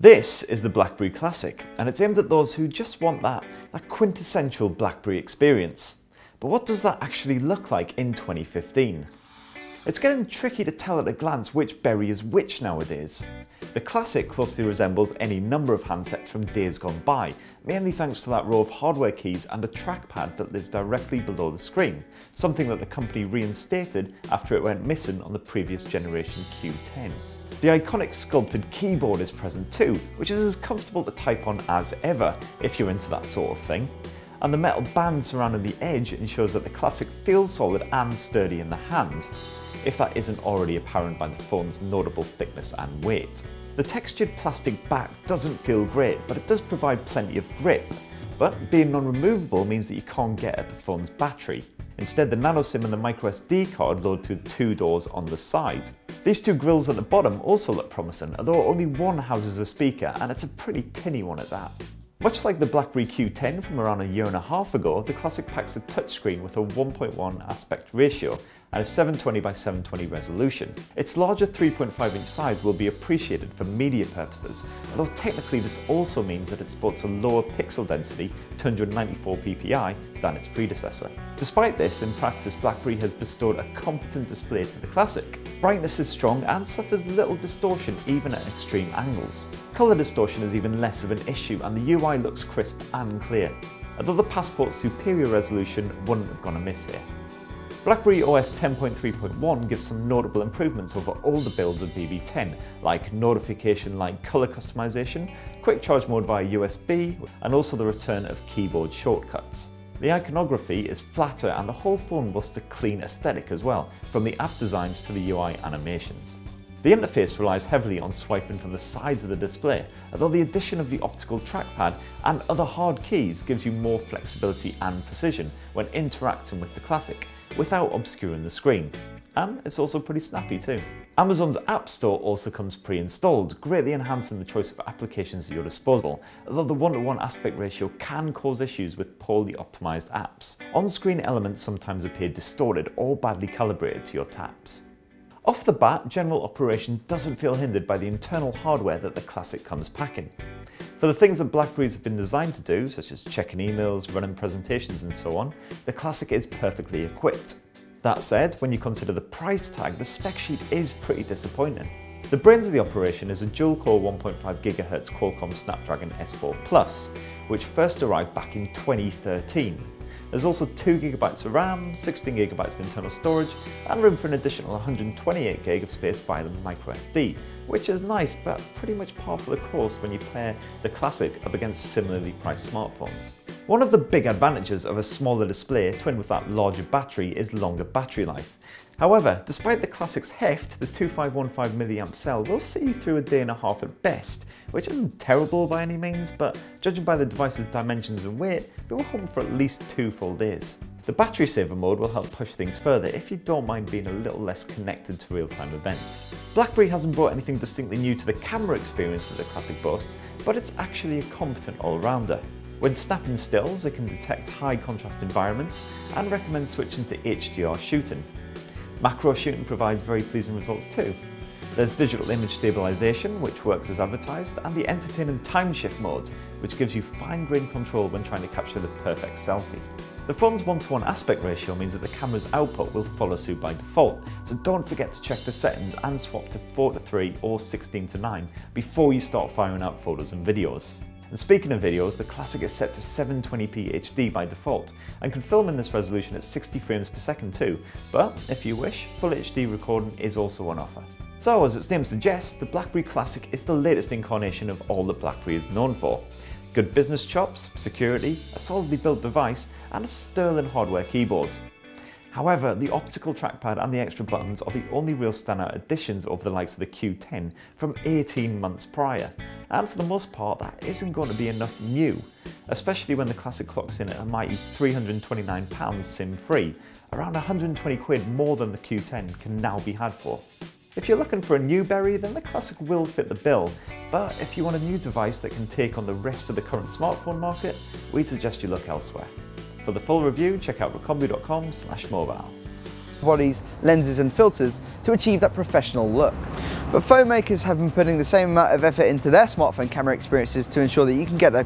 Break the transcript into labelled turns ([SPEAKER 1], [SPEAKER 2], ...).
[SPEAKER 1] This is the BlackBerry Classic, and it's aimed at those who just want that, that quintessential BlackBerry experience. But what does that actually look like in 2015? It's getting tricky to tell at a glance which berry is which nowadays. The Classic closely resembles any number of handsets from days gone by, mainly thanks to that row of hardware keys and a trackpad that lives directly below the screen, something that the company reinstated after it went missing on the previous generation Q10. The iconic sculpted keyboard is present too, which is as comfortable to type on as ever, if you're into that sort of thing. And the metal band surrounding the edge ensures that the Classic feels solid and sturdy in the hand if that isn't already apparent by the phone's notable thickness and weight. The textured plastic back doesn't feel great, but it does provide plenty of grip. But being non-removable means that you can't get at the phone's battery. Instead, the nano SIM and the microSD card load through two doors on the side. These two grills at the bottom also look promising, although only one houses a speaker, and it's a pretty tinny one at that. Much like the BlackBerry Q10 from around a year and a half ago, the Classic packs a touchscreen with a 1.1 aspect ratio and a 720 by 720 resolution. Its larger 3.5 inch size will be appreciated for media purposes, although technically this also means that it sports a lower pixel density, 294 ppi, than its predecessor. Despite this, in practice BlackBerry has bestowed a competent display to the Classic. Brightness is strong and suffers little distortion even at extreme angles. Colour distortion is even less of an issue and the UI looks crisp and clear, although the Passport's superior resolution wouldn't have gone amiss here. BlackBerry OS 10.3.1 gives some notable improvements over older builds of BB10, like notification-like colour customization, quick charge mode via USB, and also the return of keyboard shortcuts. The iconography is flatter and the whole phone boasts a clean aesthetic as well, from the app designs to the UI animations. The interface relies heavily on swiping from the sides of the display, although the addition of the optical trackpad and other hard keys gives you more flexibility and precision when interacting with the Classic, without obscuring the screen. And it's also pretty snappy too. Amazon's App Store also comes pre-installed, greatly enhancing the choice of applications at your disposal, although the one-to-one -one aspect ratio can cause issues with poorly optimized apps. On-screen elements sometimes appear distorted or badly calibrated to your taps. Off the bat, general operation doesn't feel hindered by the internal hardware that the Classic comes packing. For the things that Blackberries have been designed to do, such as checking emails, running presentations and so on, the Classic is perfectly equipped. That said, when you consider the price tag, the spec sheet is pretty disappointing. The brains of the operation is a dual-core 1.5 GHz Qualcomm Snapdragon S4 Plus, which first arrived back in 2013 there's also 2GB of RAM, 16GB of internal storage, and room for an additional 128GB of space via the microSD, which is nice but pretty much par for the course when you pair the Classic up against similarly priced smartphones. One of the big advantages of a smaller display twinned with that larger battery is longer battery life. However, despite the Classic's heft, the 2515 mAh cell will see you through a day and a half at best, which isn't terrible by any means, but judging by the device's dimensions and weight, we will home for at least two full days. The battery saver mode will help push things further if you don't mind being a little less connected to real-time events. BlackBerry hasn't brought anything distinctly new to the camera experience that the Classic boasts, but it's actually a competent all-rounder. When snapping stills, it can detect high contrast environments and recommend switching to HDR shooting, Macro shooting provides very pleasing results too. There's digital image stabilization, which works as advertised, and the entertaining time shift mode, which gives you fine-grained control when trying to capture the perfect selfie. The phone's one-to-one -one aspect ratio means that the camera's output will follow suit by default, so don't forget to check the settings and swap to 4 to 3 or 16 to 9 before you start firing out photos and videos. And speaking of videos, the Classic is set to 720p HD by default, and can film in this resolution at 60 frames per second too, but if you wish, Full HD recording is also on offer. So as its name suggests, the BlackBerry Classic is the latest incarnation of all that BlackBerry is known for. Good business chops, security, a solidly built device, and a sterling hardware keyboard. However, the optical trackpad and the extra buttons are the only real standout additions over the likes of the Q10 from 18 months prior, and for the most part that isn't going to be enough new, especially when the Classic clocks in at a mighty £329 SIM-free, around 120 quid more than the Q10 can now be had for. If you're looking for a new berry, then the Classic will fit the bill, but if you want a new device that can take on the rest of the current smartphone market, we'd suggest you look elsewhere. For the full review, check out recombu.com slash mobile.
[SPEAKER 2] Bodies, lenses and filters to achieve that professional look. But phone makers have been putting the same amount of effort into their smartphone camera experiences to ensure that you can get their